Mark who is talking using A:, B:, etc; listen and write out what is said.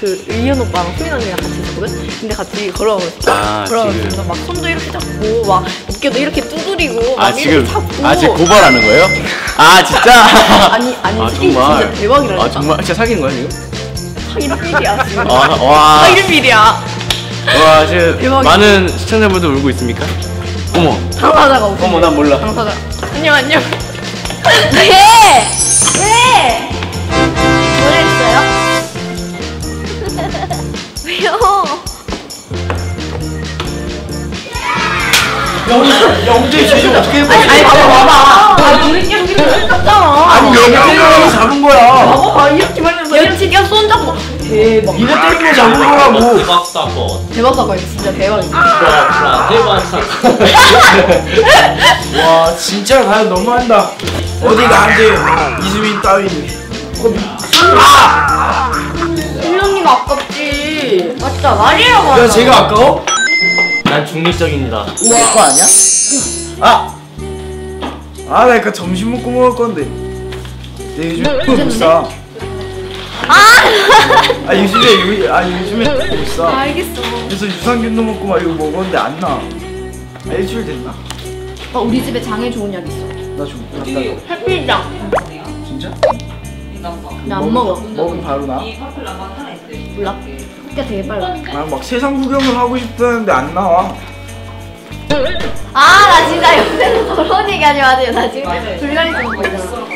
A: 그 의현 오빠랑 수민 언니랑 같이 있었거든? 근데 같이 걸어가고 있어.
B: 아,
A: 걸어가면서. 막 손도 이렇게 잡고 막 어깨도 이렇게 두드리고 막
B: 아
A: 이렇게
B: 지금
A: 잡고
B: 아 지금 고발하는 거예요? 아 진짜?
A: 아니 아니
B: 아
A: 이게
B: 정말
A: 진짜 대박이라니까.
B: 아 정말 진짜 사귀는 거야 지금?
A: 이름일이야 지금.
B: 아, 와.
A: 아 이름일이야.
B: 와 지금
A: 대박이다.
B: 많은 시청자분들 울고 있습니까? 어머
A: 당사자가 오신
B: 어머 난 몰라
A: 당사자. 안녕 안녕.
C: 왜? 왜?
D: 영재 주제 어떻게 해봐?
A: 아니 봐봐 봐봐. 아.
D: 아니 영재가 잡은 거야.
A: 봐봐 이렇게 말해서 이렇게 끼어 손 잡고 대박.
D: 이거 때린 거 잡은 거라고.
E: 대박 사건.
A: 대박 사건 진짜.
E: 와, 대박 사건.
D: 와 진짜 과연 너무한다. 어디 나한테 이수민 따위는.
A: 수민 언니가 아깝지. 맞다 말이라고.
D: 야
A: 하잖아.
D: 제가 아까워?
E: 난 중립적입니다.
D: 내거 아니야? 아. 아, 나 이거 점심 먹고 먹을 건데. 내 요즘 못 사. 아, 요즘에 요, 아 요즘에 못 사.
A: 알겠어.
D: 그래서 유산균도 먹고 막 이거 먹었는데 안 나. 아, 일주일 됐나?
C: 어, 우리 집에 장에 좋은 약 있어.
D: 나좀 간다고.
A: 햇빛장.
D: 진짜?
A: 나안 먹어.
D: 먹으면 바로 나.
A: 몰라. 햇빛 되게 빨라.
D: 아, 막 세상 구경을 하고 싶다는데 안 나와.
C: 아, 나 진짜 요새는 저런 얘기 하지 마세요. 나 지금 불가리 좀 보이잖아.